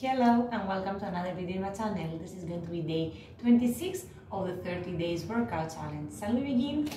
Hello and welcome to another video in my channel. This is going to be day 26 of the 30 days workout challenge. Shall we begin?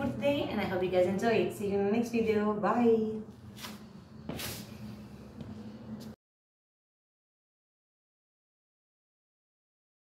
For today and I hope you guys enjoy it. See you in the next video. Bye!